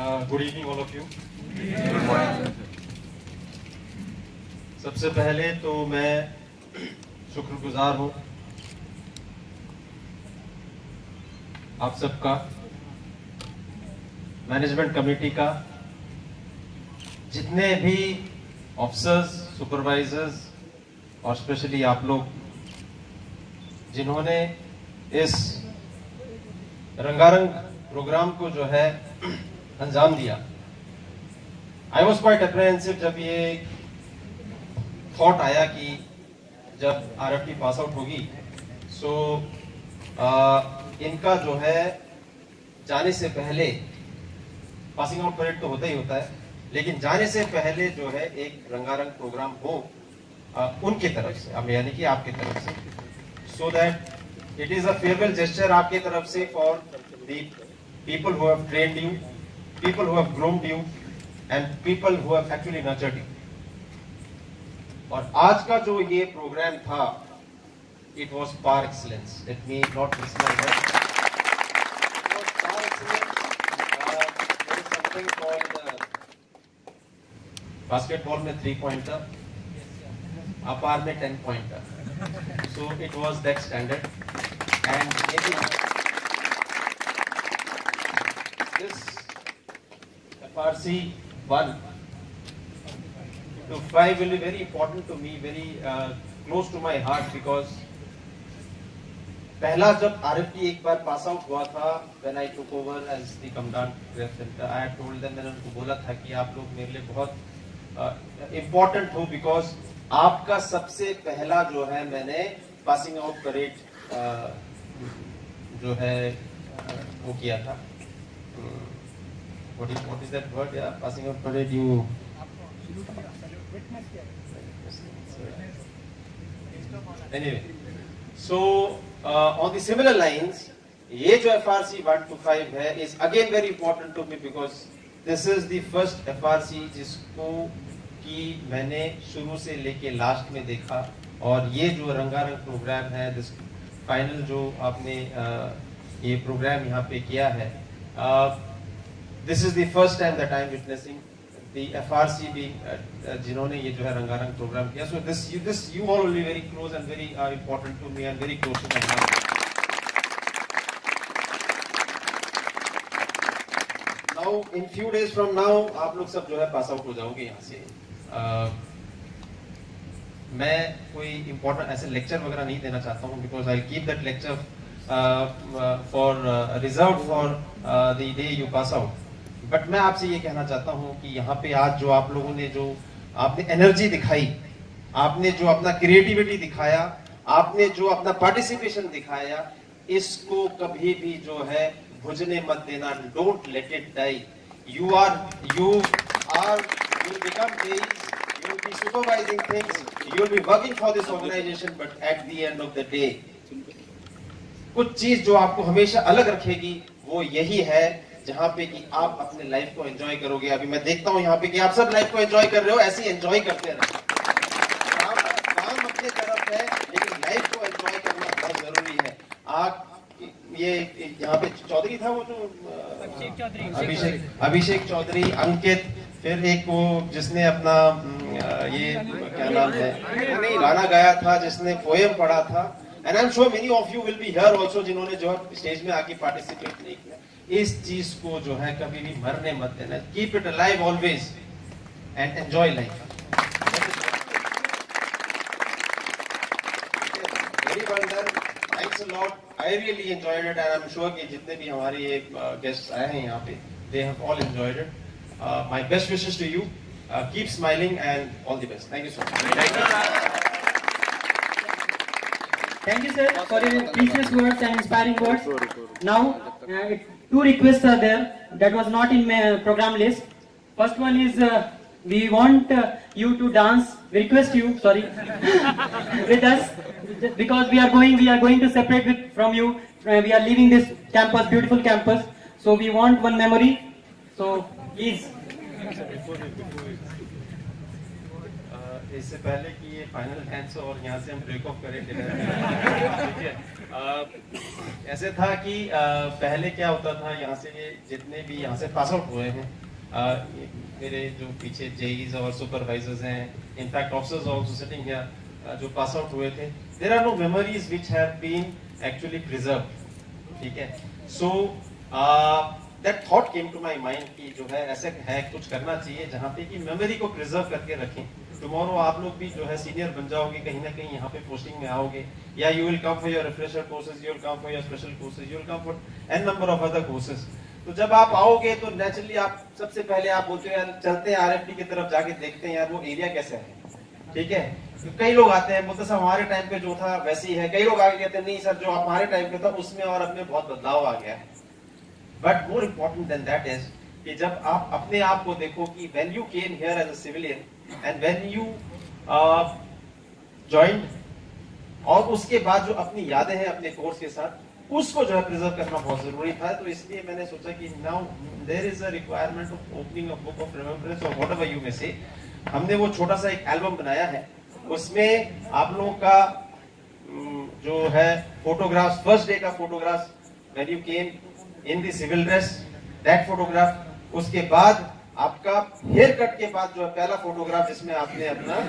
Uh, good evening, all of you. सबसे पहले तो मैं शुक्रगुजार हूँ आप सबका मैनेजमेंट कमेटी का जितने भी ऑफिसर्स सुपरवाइजर्स और स्पेशली आप लोग जिन्होंने इस रंगारंग प्रोग्राम को जो है अंजाम दिया। आई वॉज़ क्वाइट अप्रहेंसिव जब ये थॉट आया कि जब R F T pass out होगी सो so, इनका जो है जाने से पहले पासिंग आउट परेड तो होता ही होता है लेकिन जाने से पहले जो है एक रंगारंग प्रोग्राम हो आ, उनके तरफ़ से अब यानी कि आपके तरफ़ से। So that it is a farewell gesture आपके तरफ़ से for the people who have trained you people who have groomed you and people who have actually nurtured you. और आज का जो ये प्रोग्राम था it was par excellence it me not miss my word basketball में three pointer अपार में ten pointer so it was that standard and this FRC 1 to 5 will be very important to me, very uh, close to my heart because पहला जब RFT एक बार पास out हुआ था when I took over as the commandant GREF centre I had told them मैंने उनको बोला था कि आप लोग मेरे लिए बहुत इम्पोर्टेंट हो बिकॉज़ आपका सबसे पहला जो है मैंने पासिंग आउट परेड जो है वो किया था। What is what is that word? Yeah passing out parade you anyway so uh, on the similar lines ये जो F R C one two five है is again very important to me because this is the first F R C जिसको कि मैंने शुरू से लेके last में देखा और ये जो रंगारंग प्रोग्राम है दिस फाइनल जो आपने uh, ये प्रोग्राम यहाँ पे किया है uh, this is the first time that I am witnessing the FRC being uh, uh, जिन्होंने ये जो है रंगारंग प्रोग्राम किया so this you this you all will be very close and very uh, important to me and very close to my heart. Now in few days from now आप लोग सब जो है पास आउट हो जाओगे यहाँ से uh, मैं कोई important ऐसे लेक्चर वगैरह नहीं देना चाहता हूँ because I'll keep that lecture uh, uh, for uh, reserved for uh, the But मैं आपसे ये कहना चाहता हूँ कि यहाँ पे आज जो आप लोगों ने जो आपने एनर्जी दिखाई, आपने जो अपना क्रिएटिविटी दिखाया, आपने जो अपना पार्टिसिपेशन दिखाया, इसको कभी भी जो है भुजने मत देना। Don't let it die you are you are you become you will be supervising things, you will be working for this organization, but end of the day, कुछ चीज़ जो आपको हमेशा अलग रखेगी, वो यही है जहाँ पे कि आप अपने लाइफ को एंजॉय करोगे। अभी मैं देखता हूँ यहाँ पे कि आप सब लाइफ को एंजॉय कर रहे हो ऐसे एंजॉय करते रहो काम काम अपने तरफ़ है लेकिन लाइफ को एंजॉय करना बहुत ज़रूरी है। आप ये यहाँ पे चौधरी था वो जो अभिषेक अभिषेक चौधरी अंकित फिर एक वो जिसने अपना ये क्या नाम है गाना गाया था जिसने पोएम पढ़ा था। And I am sure many of you will be here also जिन्होंने जो स्टेज में आके पार्टिसिपेट नहीं किया। इस चीज़ को जो है कभी भी मरने मत देना। Keep it alive always and enjoy life I really enjoyed it and I am sure कि जितने भी हमारे ये गेस्ट आए हैं यहाँ पे they have all enjoyed it my best wishes to you keep smiling and all the best thank you so much Thank you, sir, for your precious words and inspiring words. Now, uh, two requests are there that was not in my program list. First one is uh, we want uh, you to dance. We request you, sorry, with us because we are going. We are going to separate with, from you. Uh, we are leaving this campus, beautiful campus. So we want one memory. So please. इससे पहले कि ये final dance और यहाँ से हम break of करें ऐसे था कि अ, पहले क्या होता था यहाँ से ये जितने भी यहाँ से पास आउट हुए हैं मेरे जो पीछे जेईज और सुपरवाइजर्स हैं in fact officers also sitting here जो पास आउट हुए थे there are no memories which have been actually preserved ठीक है? So that thought came to my mind कि जो है ऐसे है कुछ करना चाहिए जहाँ पे कि मेमोरी को प्रिजर्व करके रखें। टुमारो आप लोग भी जो है सीनियर बन जाओगे, कहीं ना कहीं यहाँ पे पोस्टिंग में आओगे। या you will come for your refresher courses you will come for your special courses you will come for an number of other courses तो जब आप आओगे तो नेचुरली आप सबसे पहले आप बोलते हो, यार, चलते हैं आरएफटी की तरफ़ जाके देखते हैं, यार, वो एरिया कैसा है? ठीक है? तो कई लोग आते हैं, बोलते सर, हमारे टाइम पे जो था, वैसे ही है। कई लोग आगे कहते हैं, नहीं सर, जो हमारे टाइम पे था, उसमें और अब में बहुत बदलाव आ गया है। But more important than that is कि जब आप अपने आप को देखो कि when you came here as a civilian and when you joined और उसके बाद जो अपनी यादें हैं अपने कोर्स के साथ, उसको जो है प्रिजर्व करना बहुत ज़रूरी था। तो इसलिए मैंने सोचा कि now there is a requirement of opening a book of remembrance और व्हाटएवर यू मे से हमने वो छोटा सा एक एल्बम बनाया है। उसमें आप लोगों का जो है फोटोग्राफ्स फ़र्स्ट डे का photograph when you came in the civil dress that photograph उसके बाद आपका हेयर कट के बाद जो है पहला फोटोग्राफ जिसमें आपने अपना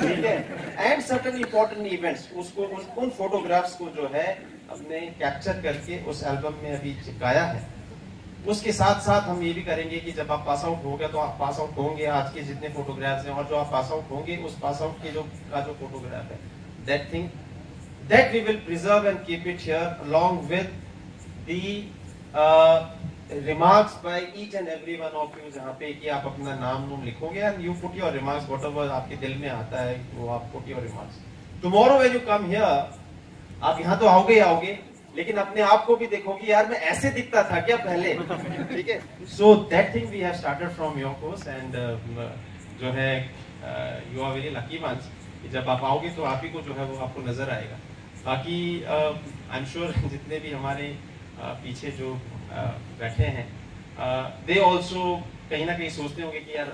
ठीक है? एंड सर्टन इंपॉर्टेंट इवेंट्स उसको उन, उन फोटोग्राफ्स को जो है हमने कैप्चर करके उस एल्बम में अभी चिपकाया है। उसके साथ साथ हम ये भी करेंगे कि जब आप पास आउट हो गए तो आप पास आउट होंगे आज के जितने फोटोग्राफ्स हैं और जो आप पास आउट होंगे उस पास आउट के जो का जो फोटोग्राफ है that thing that we will preserve and keep it along with the uh, remarks by each and every one of you जहाँ पे कि आप अपना नाम नूम लिखोगे and you put your remarks, whatever आपके दिल में आता है, वो आप put your remarks. Tomorrow when you come here, आप यहाँ तो आओगे ही आओगे, लेकिन अपने आप को भी देखोगे, यार मैं ऐसे दिखता था क्या पहले? ठीक है? So that thing we have started from your course and जो है you are very lucky once जब आप आओगे तो आप ही को जो है वो आपको नज़र आएगा। बाकी आई एम श्योर जितने भी हमारे पीछे जो बैठे हैं। दे ऑल्सो कहीं ना कहीं सोचते होंगे कि यार,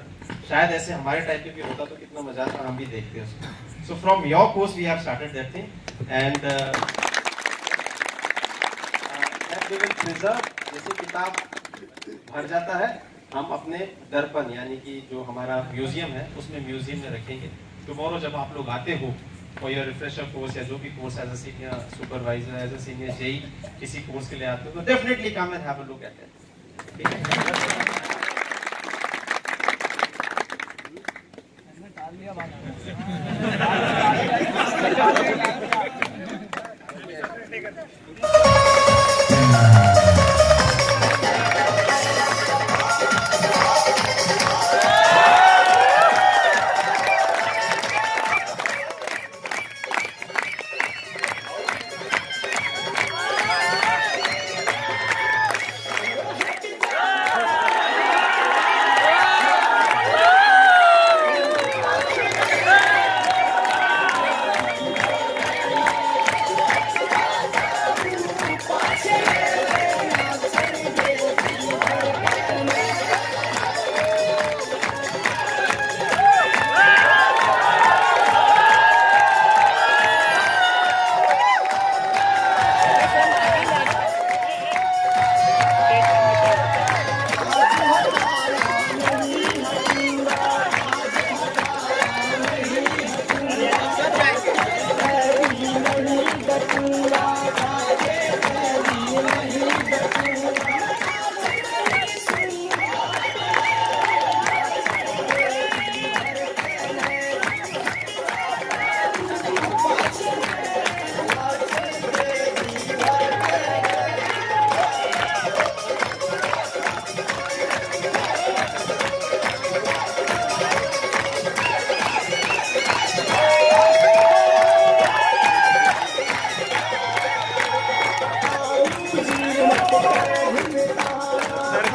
शायद ऐसे हमारे टाइप के भी होता तो कितना मज़ा आता हम भी देखते हैं so from your course we have started that thing and जैसे किताब भर जाता है, हम अपने दर्पण, यानी कि जो हमारा म्यूज़ियम है, उसमें म्यूज़ियम में रखेंगे। टुमारो जब आप लोग आते हो और ये रिफ्रेशर कोर्स या जो भी course as a senior supervisor as a senior JE किसी कोर्स के लिए आते हो तो definitely come and have a look at it ठीक है।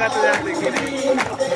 rápidamente.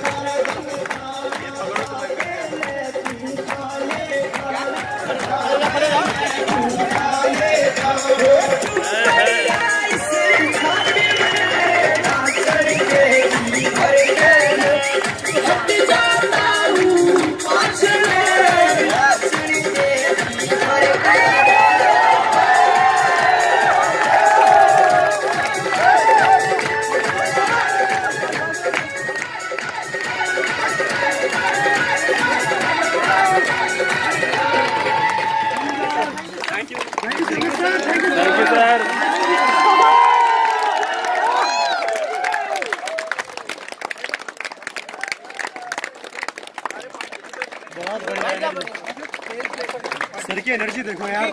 सर की